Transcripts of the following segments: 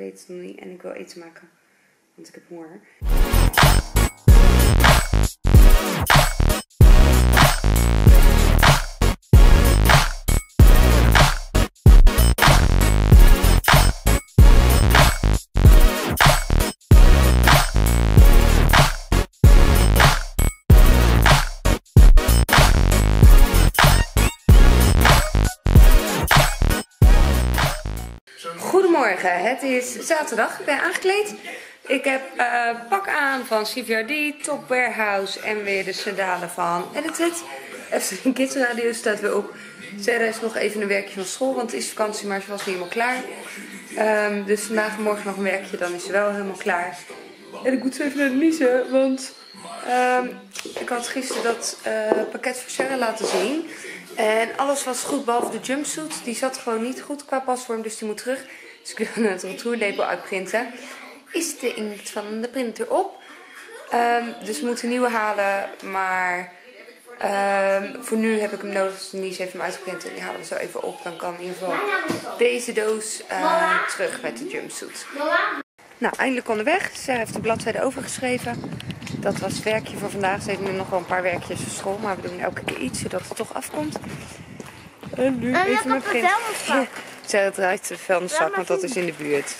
weet het nog niet en ik wil eten maken. Want ik heb honger. Goedemorgen, het is zaterdag. Ik ben aangekleed. Ik heb eh, pak aan van CVRD, Top Warehouse en weer de sandalen van Edited. Efteling Kids Radio staat weer op. Sarah is nog even een werkje van school, want het is vakantie, maar ze was niet helemaal klaar. Ehm, dus vandaag en morgen nog een werkje, dan is ze wel helemaal klaar. En ik moet zo even naar Lise, want ehm, ik had gisteren dat eh, pakket voor Sarah laten zien. En alles was goed, behalve de jumpsuit. Die zat gewoon niet goed qua pasvorm, dus die moet terug. Dus ik wil het retourlabel uitprinten. Is de inkt van de printer op? Ehm, dus we moeten nieuwe halen, maar ehm, voor nu heb ik hem nodig. Dus Denise heeft hem uitgeprint en die halen we zo even op. Dan kan in ieder geval deze doos eh, terug met de jumpsuit. Nou, eindelijk onderweg. Ze heeft de bladzijde overgeschreven. Dat was het werkje voor vandaag. Ze heeft nu nog wel een paar werkjes voor school, maar we doen elke keer iets zodat het toch afkomt. En nu En even mijn print. Vuilnisbak. Ze draait de vuilniszak, want dat is in de buurt.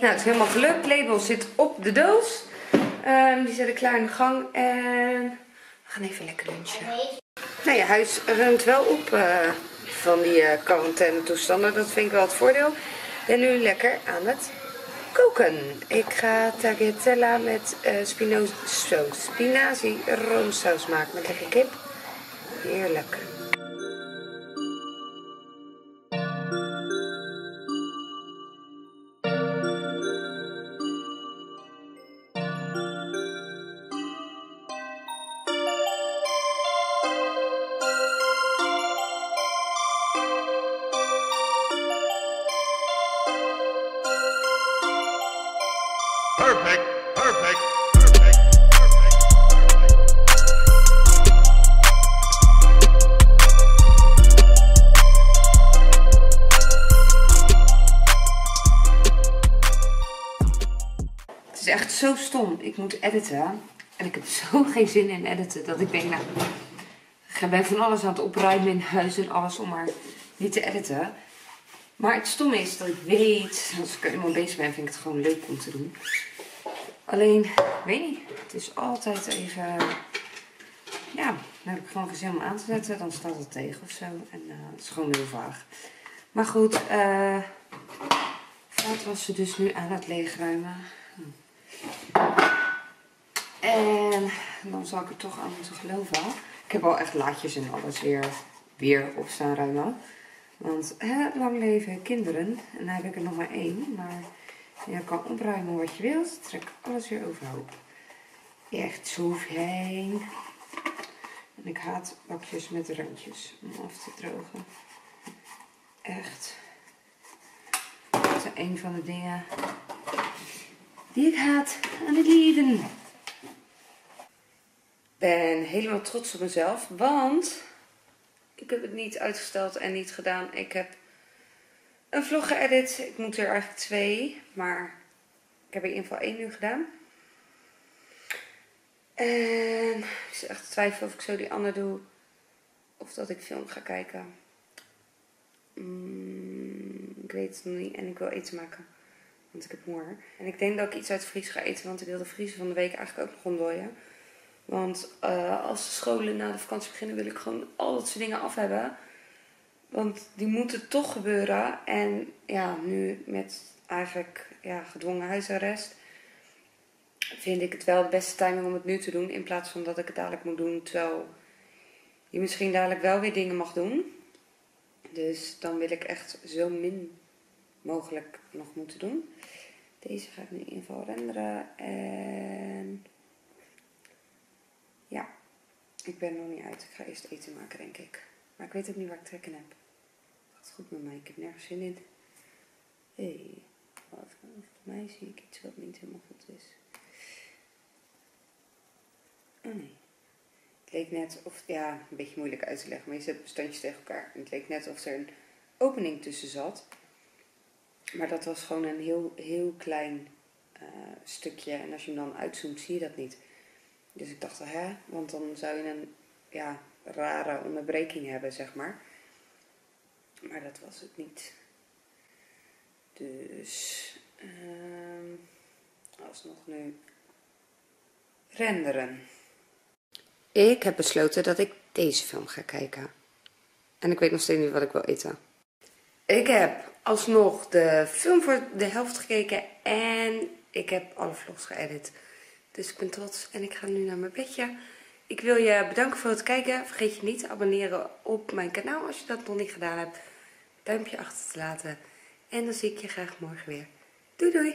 Nou, het is helemaal gelukt. Label zit op de doos. Ehm, die zet ik klaar in de gang. En we gaan even lekker lunchen. Nou, je huis ruimt wel op eh, van die eh quarantaine toestanden. Dat vind ik wel het voordeel. Ik ben nu lekker aan het koken. Ik ga tagliatella met eh spino- zo, spinazie roomsaus maken met lekker kip. Heerlijk. Perfect, perfect, perfect, perfect. Het is echt zo stom. Ik moet editen. En ik heb zo geen zin in editen. Dat ik denk, nou, ik ben van alles aan het opruimen in huis en alles om maar niet te editen. Maar het stomme is dat ik weet, als ik er eenmaal bezig ben, vind ik het gewoon leuk om te doen. Alleen, weet niet. Het is altijd even, ja, dan heb ik gewoon geen zin om aan te zetten. Dan staat het tegen of zo. En eh, het is gewoon heel vaag. Maar goed. Vaat was ze dus nu aan het leegruimen. En dan zal ik er toch aan moeten geloven. Ik heb al echt laadjes en alles weer, weer op staan ruimen. Want hè, lang leven kinderen. En dan heb ik er nog maar één. Maar je kan opruimen wat je wilt. Trek alles weer overhoop. Echt zo fijn. En ik haat bakjes met randjes om af te drogen. Echt. Dat is een van de dingen die ik haat aan het leven. ben helemaal trots op mezelf, want ik heb het niet uitgesteld en niet gedaan. Ik heb een vlog geëdit. Ik moet er eigenlijk twee, maar ik heb er in ieder geval één nu gedaan. En ik zit echt te twijfelen of ik zo die andere doe of dat ik film ga kijken. Mm, ik weet het nog niet en ik wil eten maken. Want ik heb honger. En ik denk dat ik iets uit de vries ga eten. Want ik wil de van de week eigenlijk ook nog ontdooien. Want eh, als de scholen na de vakantie beginnen, wil ik gewoon al dat soort dingen af hebben. Want die moeten toch gebeuren. En ja, nu met eigenlijk ja, gedwongen huisarrest. Vind ik het wel de beste timing om het nu te doen. In plaats van dat ik het dadelijk moet doen. Terwijl je misschien dadelijk wel weer dingen mag doen. Dus dan wil ik echt zo min mogelijk nog moeten doen. Deze ga ik nu in ieder renderen. En ik ben er nog niet uit. Ik ga eerst eten maken, denk ik. Maar ik weet ook niet waar ik trek in heb. Gaat goed met mij. Ik heb nergens zin in. Hé, hey, volgens mij zie ik iets wat niet helemaal goed is. Oh nee. Het leek net of, ja, een beetje moeilijk uit te leggen, maar je zet bestandjes tegen elkaar. Het leek net of er een opening tussen zat. Maar dat was gewoon een heel, heel klein eh, stukje. En als je hem dan uitzoomt, zie je dat niet. Dus ik dacht, hè? Want dan zou je een ja, rare onderbreking hebben, zeg maar. Maar dat was het niet. Dus, ehm alsnog nu renderen. Ik heb besloten dat ik deze film ga kijken. En ik weet nog steeds niet wat ik wil eten. Ik heb alsnog de film voor de helft gekeken en ik heb alle vlogs geëdit. Dus ik ben trots en ik ga nu naar mijn bedje. Ik wil je bedanken voor het kijken. Vergeet je niet te abonneren op mijn kanaal als je dat nog niet gedaan hebt. Duimpje achter te laten. En dan zie ik je graag morgen weer. Doei doei!